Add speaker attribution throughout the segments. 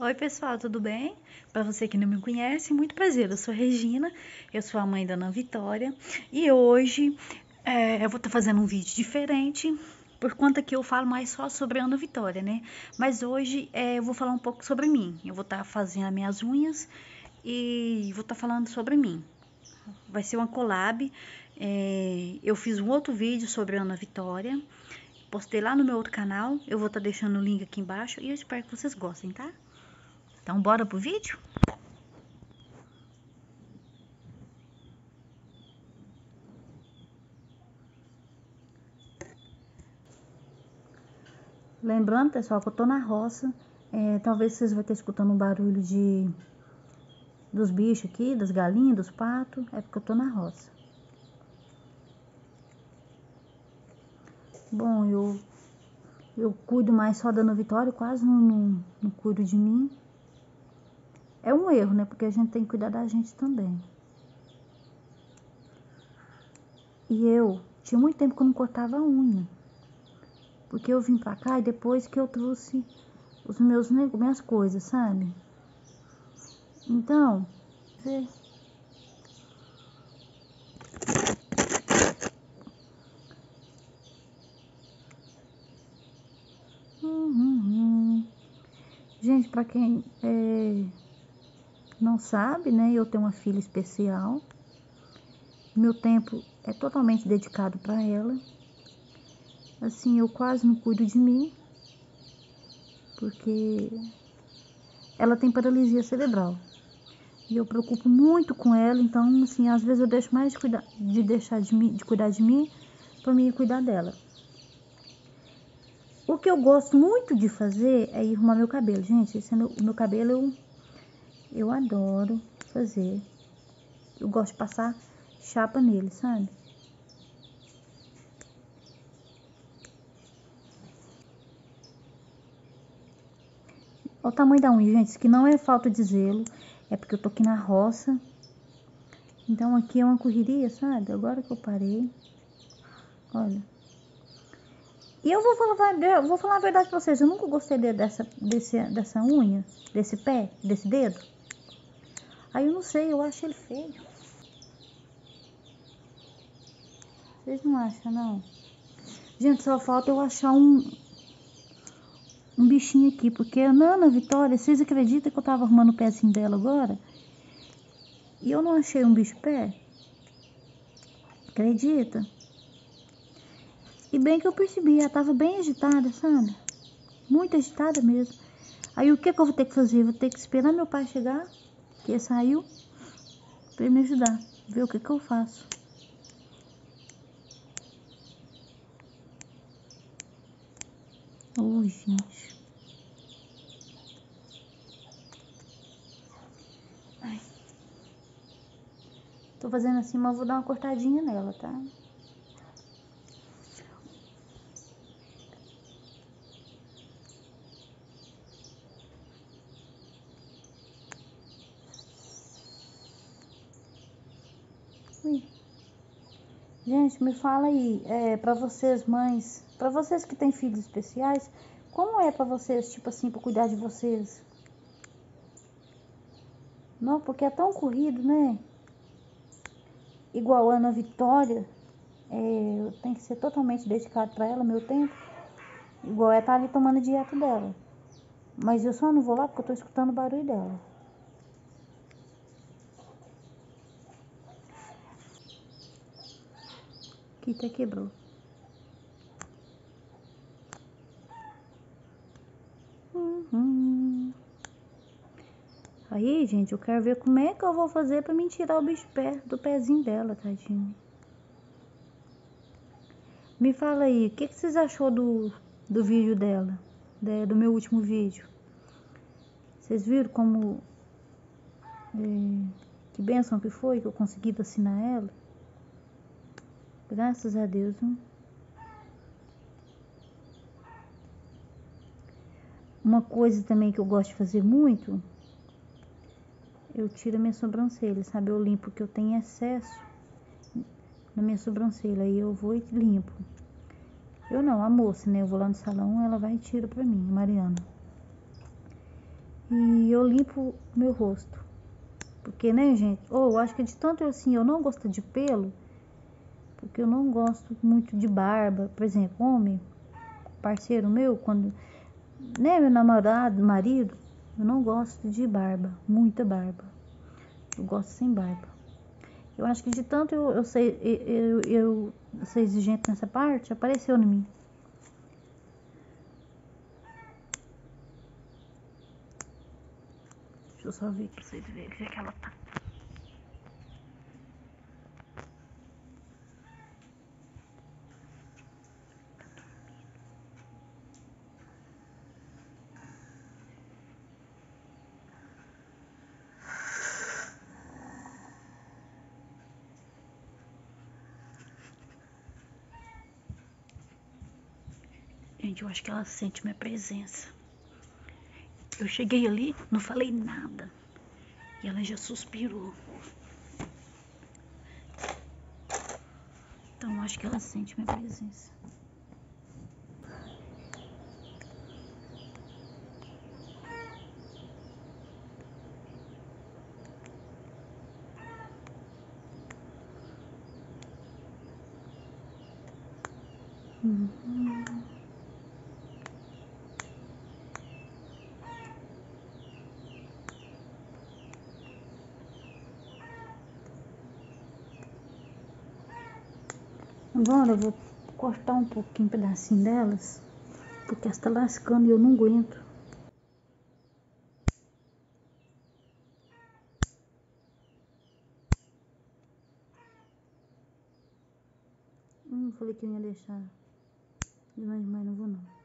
Speaker 1: Oi, pessoal, tudo bem? Para você que não me conhece, muito prazer. Eu sou Regina, eu sou a mãe da Ana Vitória e hoje é, eu vou estar tá fazendo um vídeo diferente por conta que eu falo mais só sobre a Ana Vitória, né? Mas hoje é, eu vou falar um pouco sobre mim. Eu vou estar tá fazendo as minhas unhas e vou estar tá falando sobre mim. Vai ser uma collab. É, eu fiz um outro vídeo sobre a Ana Vitória Postei lá no meu outro canal, eu vou estar tá deixando o link aqui embaixo e eu espero que vocês gostem, tá? Então, bora pro vídeo? Lembrando, pessoal, que eu tô na roça. É, talvez vocês vão estar escutando um barulho de dos bichos aqui, das galinhas, dos patos. É porque eu tô na roça. Bom, eu, eu cuido mais só da Vitória, quase não, não, não cuido de mim. É um erro, né? Porque a gente tem que cuidar da gente também. E eu tinha muito tempo que eu não cortava a unha. Porque eu vim pra cá e depois que eu trouxe os meus minhas coisas, sabe? Então, você Gente, para quem é, não sabe, né? Eu tenho uma filha especial. Meu tempo é totalmente dedicado para ela. Assim, eu quase não cuido de mim, porque ela tem paralisia cerebral. E eu preocupo muito com ela, então, assim, às vezes eu deixo mais de, cuidar, de deixar de, mim, de cuidar de mim para mim cuidar dela. O que eu gosto muito de fazer é ir arrumar meu cabelo. Gente, esse é meu, meu cabelo eu, eu adoro fazer. Eu gosto de passar chapa nele, sabe? Olha o tamanho da unha, gente. Isso aqui não é falta de zelo. É porque eu tô aqui na roça. Então aqui é uma correria, sabe? Agora que eu parei. Olha. E eu vou falar, vou falar a verdade pra vocês, eu nunca gostei dessa, desse, dessa unha, desse pé, desse dedo. Aí eu não sei, eu acho ele feio. Vocês não acham, não? Gente, só falta eu achar um, um bichinho aqui, porque a Nana Vitória, vocês acreditam que eu tava arrumando o pezinho dela agora? E eu não achei um bicho pé? Acredita? E bem que eu percebi, ela tava bem agitada, sabe? Muito agitada mesmo. Aí o que, que eu vou ter que fazer? Vou ter que esperar meu pai chegar, que saiu, ele me ajudar. Ver o que, que eu faço. Oi, gente. Ai. Tô fazendo assim, mas vou dar uma cortadinha nela, tá? Gente, me fala aí, é, para vocês mães, para vocês que têm filhos especiais, como é para vocês, tipo assim, para cuidar de vocês? Não, porque é tão corrido, né? Igual a Ana Vitória, é, eu tenho que ser totalmente dedicado para ela, meu tempo. Igual ela tá ali tomando dieta dela. Mas eu só não vou lá porque eu tô escutando o barulho dela. Fita quebrou. Uhum. Aí, gente, eu quero ver como é que eu vou fazer pra me tirar o bicho do pezinho dela, tadinho. Me fala aí, o que, que vocês achou do, do vídeo dela? do meu último vídeo? Vocês viram como... É, que bênção que foi que eu consegui vacinar ela? Graças a Deus. Uma coisa também que eu gosto de fazer muito, eu tiro a minha sobrancelha, sabe? Eu limpo que eu tenho excesso na minha sobrancelha, aí eu vou e limpo. Eu não, a moça, né? Eu vou lá no salão, ela vai e tira pra mim, Mariana. e eu limpo meu rosto. Porque, né, gente? Ou oh, acho que de tanto assim, eu não gosto de pelo, porque eu não gosto muito de barba. Por exemplo, homem, parceiro meu, quando, né, meu namorado, marido, eu não gosto de barba, muita barba. Eu gosto sem barba. Eu acho que de tanto eu, eu sei, eu, eu, eu ser exigente nessa parte, apareceu em mim. Deixa eu só ver pra vocês verem é que ela tá. Eu acho que ela sente minha presença. Eu cheguei ali, não falei nada. E ela já suspirou. Então acho que ela sente minha presença. Agora eu vou cortar um pouquinho, um pedacinho delas, porque está lascando e eu não aguento. Hum, falei que eu ia deixar. Mas, mas não vou não.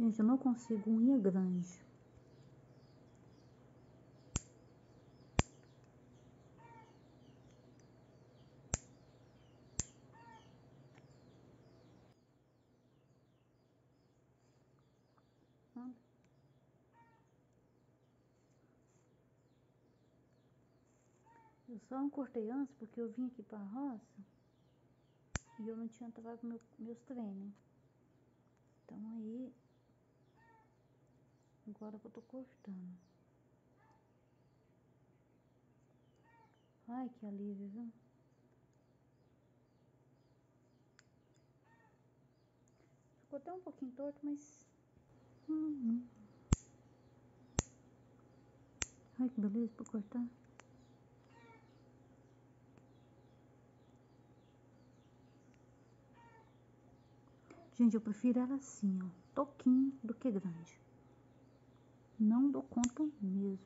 Speaker 1: Gente, eu não consigo unha grande. Eu só não cortei antes porque eu vim aqui pra roça e eu não tinha com meu, meus treinos. Então aí Agora eu tô cortando. Ai, que alívio, viu? Ficou até um pouquinho torto, mas... Uhum. Ai, que beleza pra cortar. Gente, eu prefiro ela assim, ó, toquinho do que grande. Não dou conta mesmo.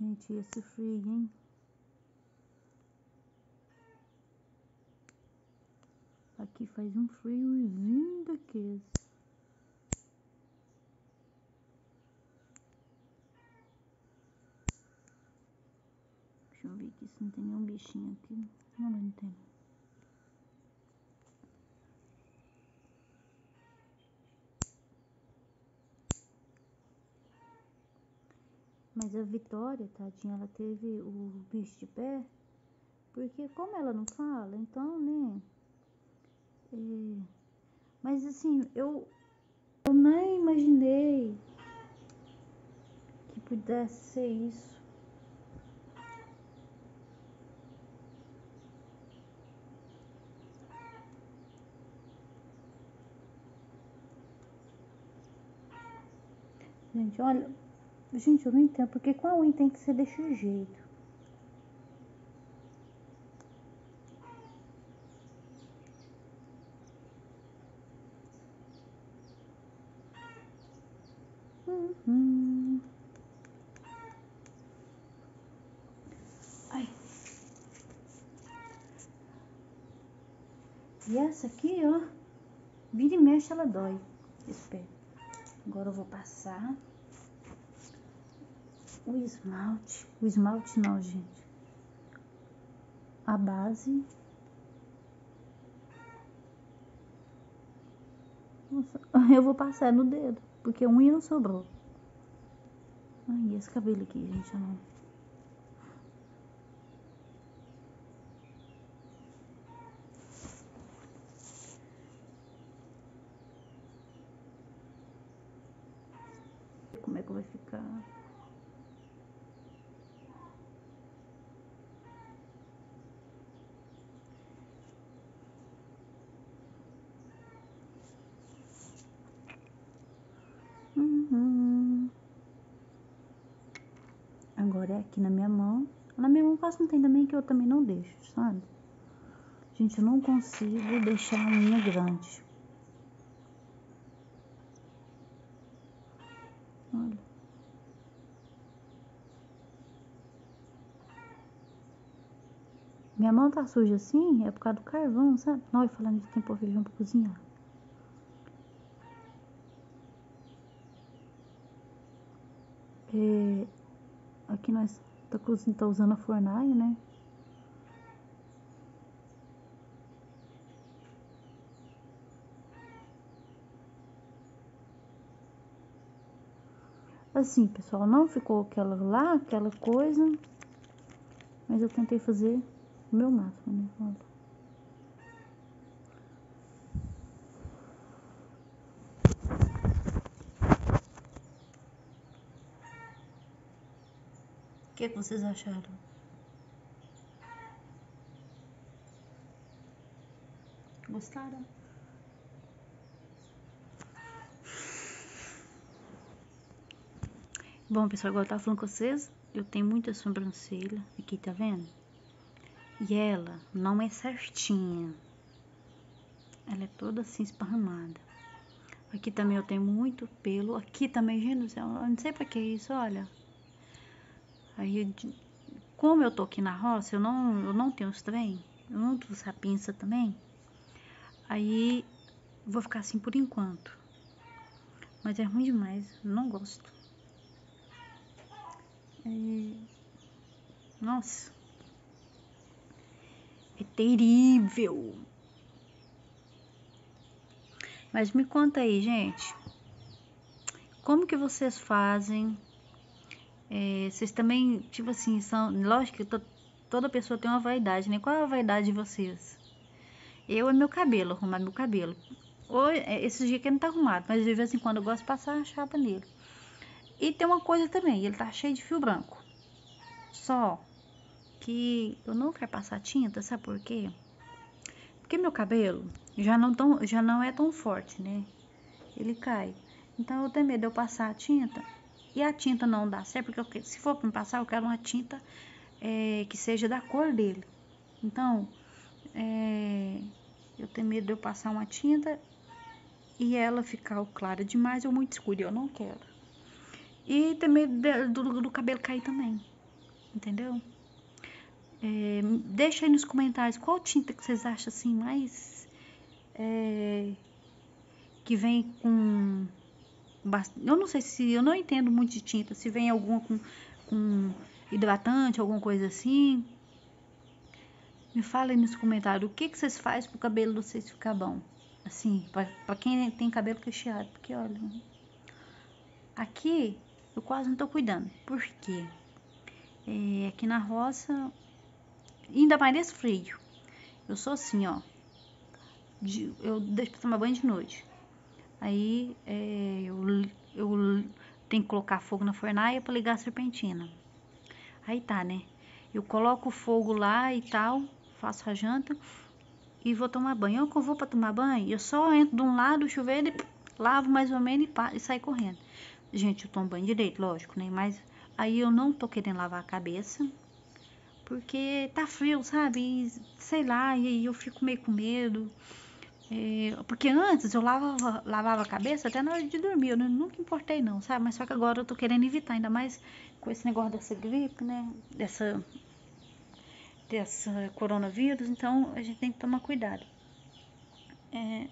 Speaker 1: Gente, esse frio, hein? Aqui faz um friozinho daqueles. Não tem nenhum bichinho aqui. Não, não tem. Mas a Vitória, tadinha, ela teve o bicho de pé. Porque como ela não fala, então, né? É, mas assim, eu, eu nem imaginei que pudesse ser isso. Gente, olha, gente, eu não entendo porque com a unha tem que ser desse jeito. Ai. E essa aqui, ó, vira e mexe, ela dói. Espera. Agora eu vou passar o esmalte. O esmalte não, gente. A base. Eu vou passar no dedo, porque unha não sobrou. Ai, esse cabelo aqui, gente, não. Como é que vai ficar? Uhum. Agora é aqui na minha mão. Na minha mão quase não tem também que eu também não deixo, sabe? Gente, eu não consigo deixar a unha grande. Olha. Minha mão tá suja assim, é por causa do carvão, sabe? Nós falando de tempo feijão pra cozinhar. É, aqui nós tá, tá usando a fornalha, né? Assim, pessoal, não ficou aquela lá, aquela coisa, mas eu tentei fazer o meu máximo, né? Olha. O que, que vocês acharam? Gostaram? Bom, pessoal, igual eu tava falando com vocês, eu tenho muita sobrancelha aqui, tá vendo? E ela não é certinha. Ela é toda assim esparramada. Aqui também eu tenho muito pelo. Aqui também, gente eu não sei pra que isso, olha. Aí, como eu tô aqui na roça, eu não, eu não tenho os trem. Eu não essa pinça também. Aí, vou ficar assim por enquanto. Mas é ruim demais, não gosto. É... Nossa. É terrível. Mas me conta aí, gente. Como que vocês fazem? É, vocês também, tipo assim, são. Lógico que to, toda pessoa tem uma vaidade, né? Qual é a vaidade de vocês? Eu é meu cabelo, arrumar meu cabelo. Hoje, é, esse dia que não tá arrumado, mas de vez em quando eu gosto de passar a chapa nele. E tem uma coisa também, ele tá cheio de fio branco. Só que eu não quero passar tinta, sabe por quê? Porque meu cabelo já não, tão, já não é tão forte, né? Ele cai. Então eu tenho medo de eu passar a tinta e a tinta não dá certo, porque eu, se for para passar, eu quero uma tinta é, que seja da cor dele. Então, é, eu tenho medo de eu passar uma tinta e ela ficar clara demais ou muito escura. Eu não quero. E ter medo do, do cabelo cair também. Entendeu? É, deixa aí nos comentários qual tinta que vocês acham assim mais. É, que vem com. Eu não sei se. Eu não entendo muito de tinta. Se vem alguma com, com hidratante, alguma coisa assim. Me fala aí nos comentários o que, que vocês fazem pro cabelo de vocês ficar bom. Assim, pra quem tem cabelo cacheado. Porque olha. Aqui eu quase não tô cuidando. Por quê? É, aqui na roça, ainda mais nesse frio, eu sou assim, ó. De, eu deixo pra tomar banho de noite. Aí é, eu, eu tenho que colocar fogo na fornalha para ligar a serpentina. Aí tá, né? Eu coloco o fogo lá e tal, faço a janta e vou tomar banho. Eu que eu vou para tomar banho, eu só entro de um lado do chuveiro e lavo mais ou menos e, e saio correndo. Gente, eu tomo banho direito, lógico, né? Mas aí eu não tô querendo lavar a cabeça. Porque tá frio, sabe? E, sei lá, e eu fico meio com medo. É, porque antes eu lavava, lavava a cabeça até na hora de dormir. Eu nunca importei, não, sabe? Mas só que agora eu tô querendo evitar, ainda mais com esse negócio dessa gripe, né? Dessa, dessa coronavírus. Então a gente tem que tomar cuidado. É,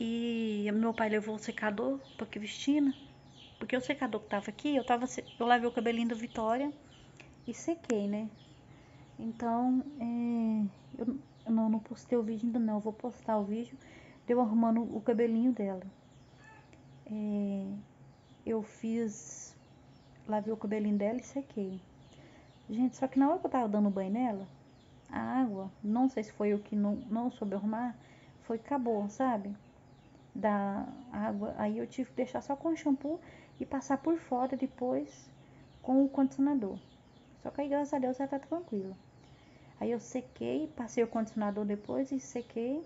Speaker 1: e meu pai levou o secador para Cristina, porque o secador que tava aqui, eu tava eu lavei o cabelinho da Vitória e sequei, né? Então, é, eu não, não postei o vídeo ainda não, eu vou postar o vídeo deu arrumando o cabelinho dela. É, eu fiz, lavei o cabelinho dela e sequei. Gente, só que na hora que eu tava dando banho nela, a água, não sei se foi o que não, não soube arrumar, foi acabou, sabe? Da água. Aí eu tive que deixar só com o shampoo e passar por fora depois com o condicionador. Só que aí, graças a Deus, ela tá tranquila. Aí eu sequei, passei o condicionador depois e sequei.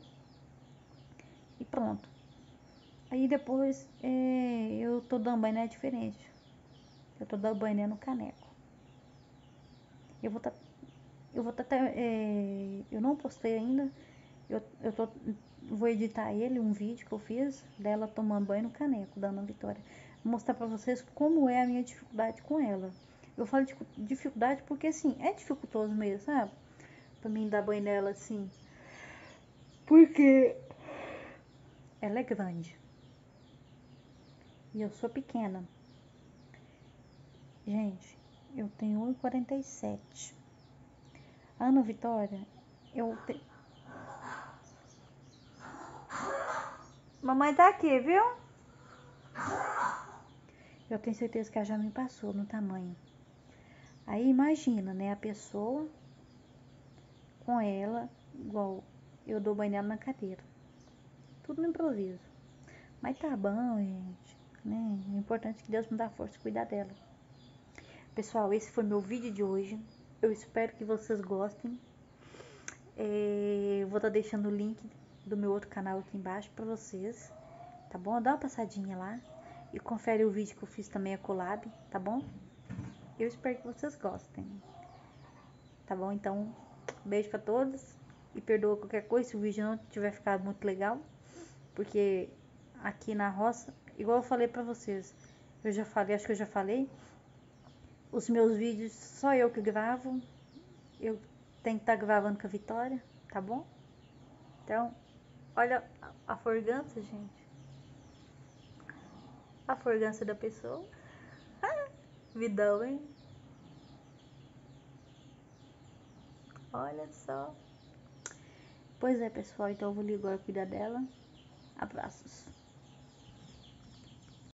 Speaker 1: E pronto. Aí depois é, eu tô dando banho né, diferente. Eu tô dando banho né, no caneco. Eu vou tá, eu vou tá, é, eu não postei ainda. Eu, eu tô, vou editar ele, um vídeo que eu fiz dela tomando banho no caneco, da Ana Vitória. Vou mostrar pra vocês como é a minha dificuldade com ela. Eu falo de dificuldade porque assim, é dificultoso mesmo, sabe? Pra mim dar banho nela assim. Porque ela é grande. E eu sou pequena. Gente, eu tenho 1,47. Ana Vitória, eu te... Mamãe tá aqui, viu? Eu tenho certeza que ela já me passou no tamanho. Aí imagina, né, a pessoa com ela, igual eu dou banho nela na cadeira. Tudo no improviso. Mas tá bom, gente. Né? O importante é que Deus me dá força e cuidar dela. Pessoal, esse foi meu vídeo de hoje. Eu espero que vocês gostem. É, vou estar tá deixando o link do meu outro canal aqui embaixo para vocês. Tá bom? Dá uma passadinha lá. E confere o vídeo que eu fiz também a collab, tá bom? Eu espero que vocês gostem. Tá bom? Então, beijo pra todos. E perdoa qualquer coisa se o vídeo não tiver ficado muito legal. Porque aqui na roça, igual eu falei pra vocês. Eu já falei, acho que eu já falei. Os meus vídeos, só eu que gravo. Eu tenho que estar tá gravando com a Vitória, tá bom? Então, olha a forgança, gente a forgança da pessoa. Vidão, hein? Olha só. Pois é, pessoal, então eu vou ligar cuidar dela. Abraços.